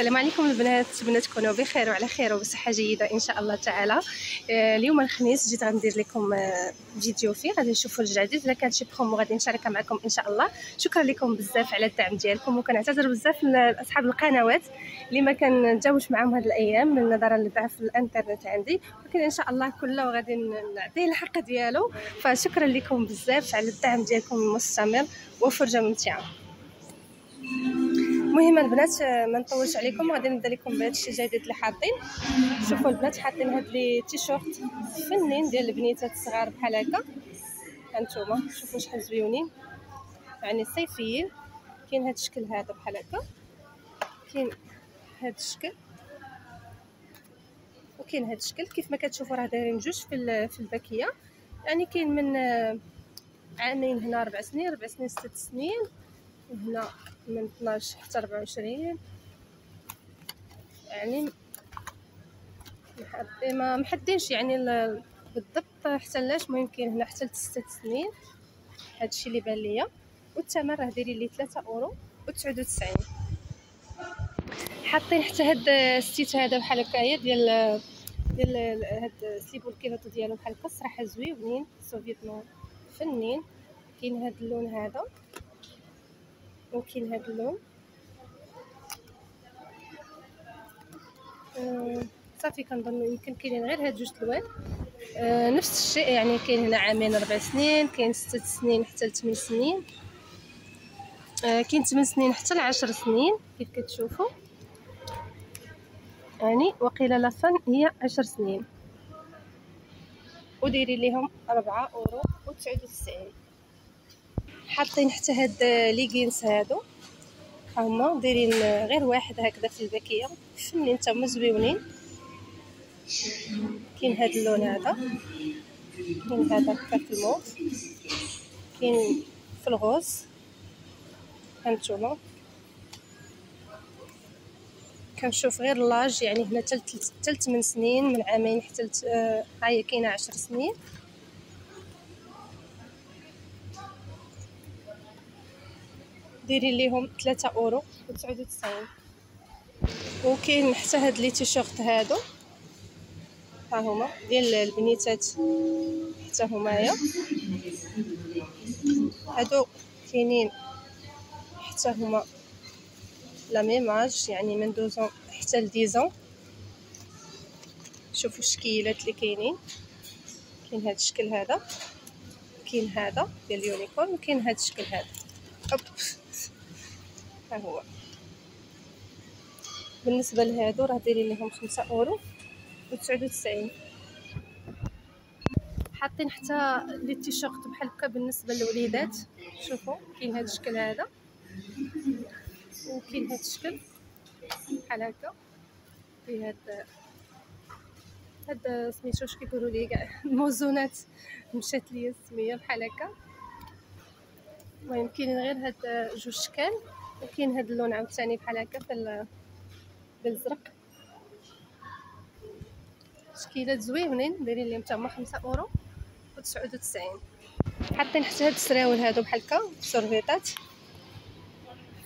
السلام عليكم البنات. نتمنى تكونوا بخير وعلى خير وبصحة جيدة إن شاء الله تعالى. آه، اليوم الخميس جيت غندير لكم آه، فيديو فيه. غادي نشوفوا الجديد. الا كانت شي برومو غادي نشاركها معكم إن شاء الله. شكرا لكم بزاف على الدعم ديالكم. وكنعتذر بزاف لأصحاب القنوات اللي ما كنتجاوبش معاهم هاد الأيام نظرا لضعف الإنترنت عندي. ولكن إن شاء الله كله غادي نعطيه الحق ديالو. فشكرا لكم بزاف على الدعم ديالكم المستمر. وفرجة ممتعة. المهم البنات ما نطولش عليكم. غادي نبدا لكم بهذا الشيء الجديد اللي حاطين شوفوا البنات حاطين هاد les t-shirts فنين ديال البنيتات الصغار بحال هكا. هانتوما شوفوا شحال زويونين يعني صيفيين. كاين هاد الشكل هذا بحال هكا. كاين هاد الشكل. وكاين هاد الشكل. كيف ما كتشوفوا راه دايرين جوج في في الباكية. يعني كاين من عامين هنا ربع سنين ربع سنين ست سنين. وهنا من 12 حتى 24 يعني ما محدينش يعني بالضبط حتى لاش كاين هنا حتى لست سنين. هادشي اللي بان ليا. والثمن راه دايرين لي 3 أورو و99 حاطين حتى هاد الستيت هذا بحال هكايا ديال ديال هاد سليبو الكيلوطو ديالو بحال هكا. الصراحة زويونين سوفيت نو فنين. كاين هاد اللون هذا. وكاين هاد اللون. آه صافي كنظن يمكن كاينين غير هاد جوج الوان. آه نفس الشيء يعني كاين هنا عامين ربع سنين كاين ستة سنين حتى لثمان سنين. آه كاين ثمان سنين حتى لعشر سنين كيف كتشوفوا. يعني وقيل لفن هي عشر سنين. وديري ليهم ربعة أورو وتسعود وتسعين. حاطين حتى هاد ليغينز هادو. هما دايرين غير واحد هكذا في الباكية. فنين تما زويونين كاين هاد اللون هذا. كاين هذا هكا في الموف. كاين في ال rose هانتوما. كنشوف غير لاج يعني هنا حتى 8 سنين من عامين حتى آه هاهي كاينة 10 سنين. ديري ليهم 3 أورو و99 وكاين حتى هاد لي تيشيرت هادو. ها هما ديال البنيتات. حتى همايا هادو كاينين حتى هما. le même âge يعني من deux ans حتى ل dix ans شوفوا الشكيلات اللي كاينين. كاين هاد الشكل هذا كاين هذا ديال ال unicorn وكاين هاد الشكل هذا. ها هو. بالنسبة لهادو راه دايرين لهم خمسة أورو وتسعود وتسعين. حاطين حتى لي تيشيرت بحال هكا بالنسبة للوليدات. شوفوا كاين هذا الشكل هذا. وكاين هذا الشكل بحال هكا. في هاد هاد سميتو اش كيقولوا لي كاع الموزونات مشات ليا السمية بحال هكا. المهم كاين غير هاد جوج شكال. وكاين هاد اللون عاوتاني بحال هكا في بالزرق شكيلات زوينين دايرين ليهم حتى هما خمسة أورو وتسعود وتسعين. حاطين حتى هاد السراول هادو بحال هكا سورفيطات.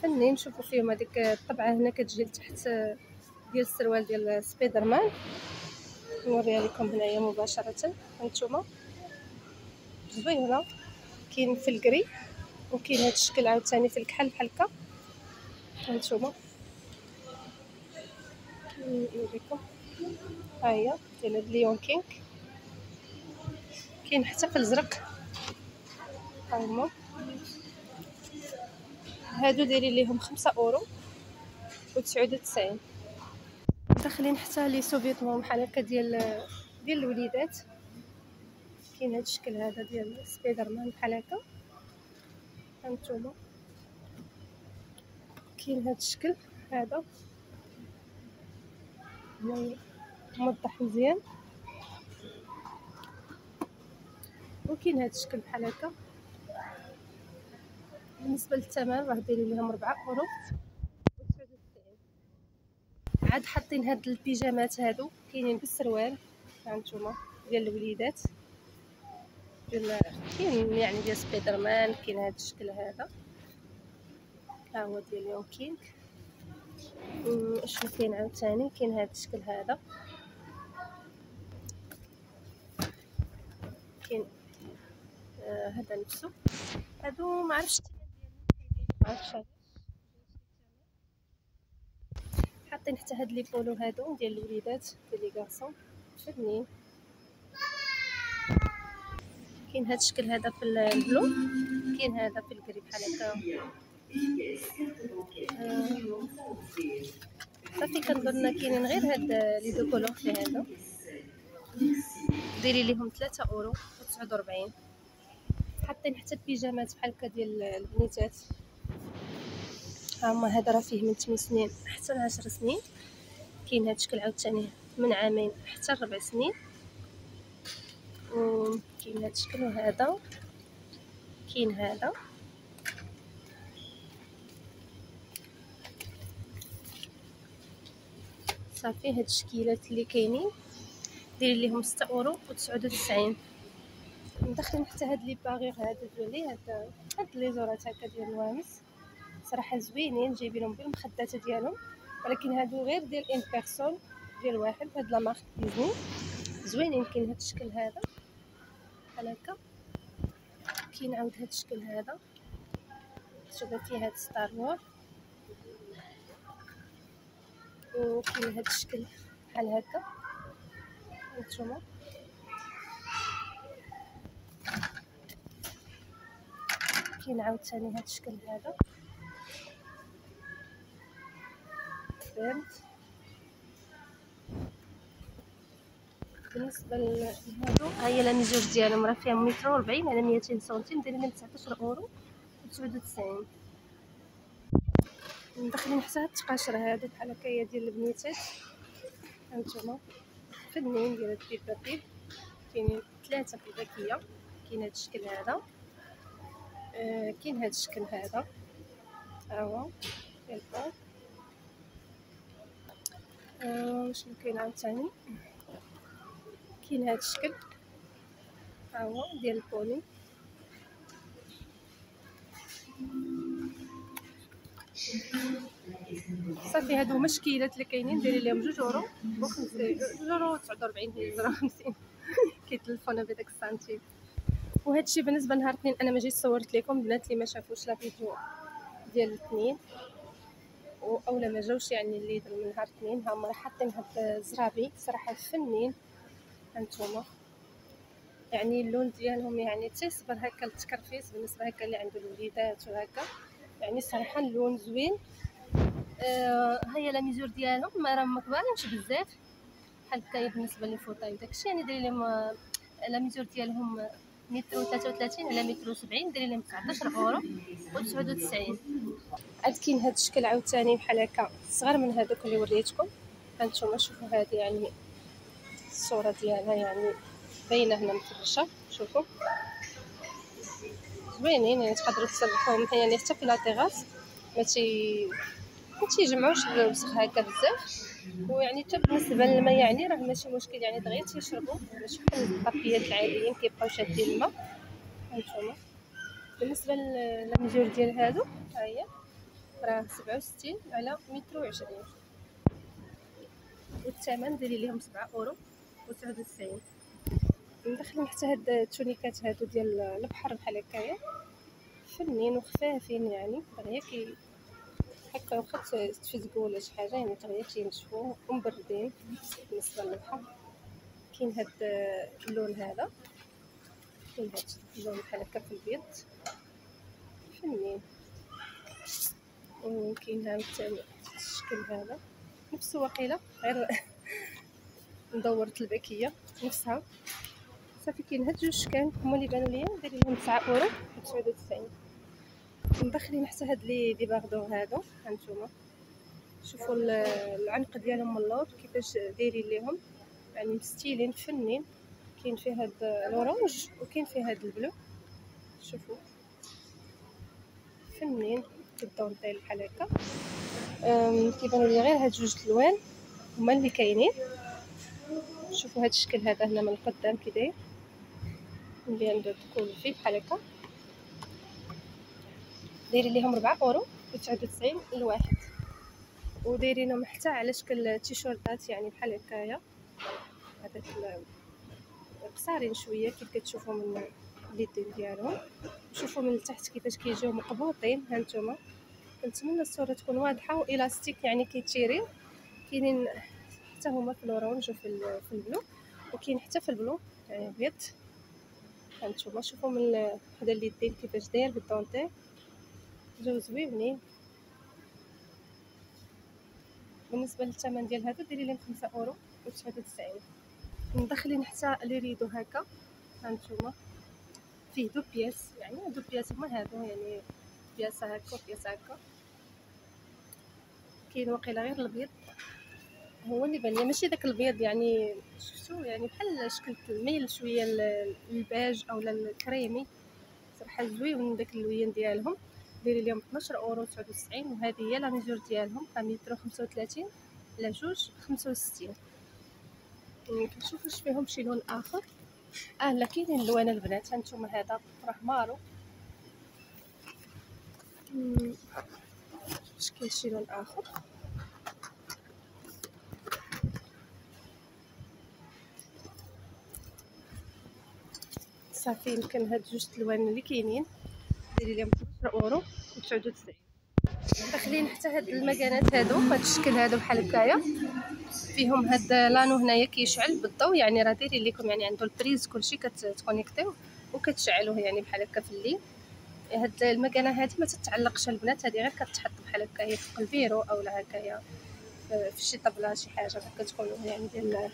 فنين شوفوا فيهم هذيك الطبعة هنا كتجي لتحت ديال السروال ديال سبايدر مان نوريها لكم هنايا مباشرة هانتوما. زوينه كاين في ال gris وكاين هاد الشكل عاوتاني في الكحل بحال هكا. هانتوما نوريكم. ها هي ديال ال Lion King كاين حتى في الازرق ها هما. هادو دايرين ليهم خمسة أورو وتسعود وتسعين. داخلين حتى les survêtements بحال هكا ديال ديال الوليدات. كاين هاد الشكل هذا ديال سبايدر مان بحال هكا. هانتوما كاين هاد الشكل هذا. موضح مزيان. وكاين هاد الشكل بحال هكا. بالنسبة للثمن راه دايرين لهم 4 اورو عاد حاطين هاد البيجامات هادو. كاينين بالسروال هانتوما ديال الوليدات. ديال كاين يعني ديال سبايدر مان كاين هاد الشكل هذا. ها هو ديال Lion King شنو كاين عاوتاني؟ كاين هذا الشكل هذا. كاين آه هذا نفسه. هادو ما عرفتش ما عرفتش حاطين حتى هاد les polos هادو ديال الوليدات ديال les garçons فنين كاين هاد الشكل هذا في ال bleu كاين هذا في ال gris بحال هكا. صافي كنظن كاينين غير هاد les deux couleurs في هذا ديري ليهم 3 أورو و 49 حاطين حتى البيجامات بحال هكا ديال البنيتات. ها هما هذا راه فيه من 8 سنين حتى ل 10 سنين. كاين هاد الشكل عاوتاني من عامين حتى لربع سنين. وكاين هاد الشكل وهذا. كاين هذا. صافي هاد الشكيلات اللي كاينين دايرين ليهم ستة أورو و تسعود وتسعين. مدخلين حتى هاد les parures هاد ديالي هاد هاد ليزورات هكا ديال الوامس صراحة زوينين جايبينهم بالمخدات ديالهم. ولكن هادو غير ديال une personne ديال واحد هاد la marque Disney. زوينين كاين هاد الشكل هذا. بحال هكا. كاين عاود هاد الشكل هذا. شوفوا فيه هاد Star Wars وكاين هذا الشكل بحال هكا. انتما كاين عاوتاني هذا الشكل هذا. فهمت؟ بالنسبة لهادو ها هي لانجوج ديالهم راه فيها من متر و 40 على 200 سنتيم دايرين 19 أورو و99 داخلين حتى هاد التقاشر هادو بحال هكايا ديال البنيتات. هانتوما فنين ديال هاد ال Peppa Pig كاينين ثلاثة في الباكية. كاين هاد الشكل هذا. آه، كاين هاد الشكل هذا. ها هو. البو آه شنو كاين عاوتاني كاين هاد الشكل. ها هو ديال ال poney صافي هادو هما الشكيلات اللي كاينين دايرين لهم جوج اورو. جوج اورو 49 درهم 50 كيتلفونا بداك السنتيم. وهذا الشيء بالنسبة لنهار الاثنين أنا ما جيت صورت لكم البنات اللي ما شافوش لا فيديو ديال الاثنين. اولا ما جاوش يعني اللي من نهار الاثنين هما حاطين هاد الزرابي صراحة فنين هانتوما. يعني اللون ديالهم يعني تيصبر هكا للتكرفيس بالنسبة هكا اللي عنده الوليدات وهكا. يعني صراحة اللون زوين. آه هيا لا ميزور ديالهم ما راه ما بزاف. بحال هكايا بالنسبة للفوطاي وداكشي يعني داير لهم la mesure ديالهم متر و 33 على متر و 70 داير لهم 19 اورو و 99 عاد كاين هاد الشكل عاوتاني بحال هكا صغر من هذوك اللي وريتكم. هانتوما شوفوا هذه يعني الصورة ديالها يعني باينة هنا مفرشه شوفوا. زوينين يعني تقدروا تصرفوهم يعني حتى في la terrasse ما تي ما تيجمعوش الوسخ هكا بزاف. ويعني حتى بالنسبة للماء يعني راه ماشي مشكل يعني دغيا تيشربوا ماشي بحال الطابيات العاديين كيبقاو شادين الماء. هانتوما بالنسبة لل mesure ديال هادو ها هي راه 67 على متر وعشرين. والثمن ديري ليهم 7 أورو و 99 ندخلو حتى هاد التونيكات هادو ديال البحر بحال هكايا. فنين وخفافين يعني. دغيا كي هكا واخا تفزقوا ولا شي حاجة يعني دغيا كينشفوا ومبردين. بالنسبة للبحر كاين هاد اللون هذا. كاين هاد اللون بحال هكا في البيض. فنين. وكاين عاوتاني الشكل هذا. نفس واقيلا غير مدورة الباكيه نفسها. صافي كاين هاد جوج شكال هما اللي بانوا ليا دايرين لهم 9 أورو و 99 مدخلين حتى هاد les débardeurs هادو هانتوما شوفوا العنق ديالهم من اللور كيفاش دايرين ليهم. يعني مستيلين فنين. كاين فيه هاد ال orange وكاين فيه هاد ال bleu. شوفوا. فنين. الدونتيل بحال هكا. كيبانوا لي غير هاد جوج الألوان. هما اللي كاينين. شوفوا هاد الشكل هذا هنا من القدام كي داير. عنده تكون فيه بحال هكا. دايرين ليهم 4 اورو و 99 الواحد ودايرينهم حتى على شكل تيشورتات يعني بحال هكايا. هذاك قصارين شوية كيف كتشوفوا من اليدين ديالهم. شوفوا من التحت كيفاش كيجيو مقبوطين. هانتوما كنتمنى الصورة تكون واضحة و élastique يعني كيتيري. كاينين حتى هما في ال orange وفي في ال bleu. وكاين حتى في ال blanc. يعني أبيض. هانتوما شوفوا من هذا اليدين كيفاش داير بالدونتيل جاو زويونين بالنسبة للثمن ديال هذا ديري لهم 5 أورو و 99 مدخلين حتى les rideaux هكا هانتوما فيه deux pièces يعني deux pièces هما هادو يعني بياسه هكا وبياسه هكا. كاين واقيلا غير الأبيض. هو اللي بان ماشي داك البيض يعني شفتو؟ يعني بحال شكل ميل شوية للباج أو الكريمي. صراحة زوين داك اللوين ديالهم. ديري لهم 12 أورو 99 وهذه هي la mesure ديالهم. متر 35 على جوج 65 كنشوف واش فيهم شي لون آخر. آه لا كاينين الوان البنات. هانتوما هذا راه marron. واش كاين شي لون آخر؟ صافي يمكن هاد جوج الوان اللي كاينين. ديري لهم 12 أورو و 99 داخلين حتى هاد المكانات هادو بهاد الشكل هادو بحال هكايا. فيهم هاد l'anneau هنايا كيشعل بالضوء يعني راه دايرين لكم يعني عنده ال prise كلشي كتكونيكتيو وكتشعلوه يعني بحال هكا في الليل. هاد المكانة هادي ما تتعلقش البنات هادي غير كتحط بحال هكا هي فوق البيرو اولا هكايا في شي طبلة شي حاجة هكا تكون يعني ديال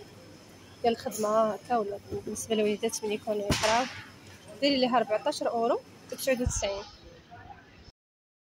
ديال الخدمة هكا ولا بالنسبة للوليدات ملي يكونوا يقراو ديري ليها 14 أورو و 99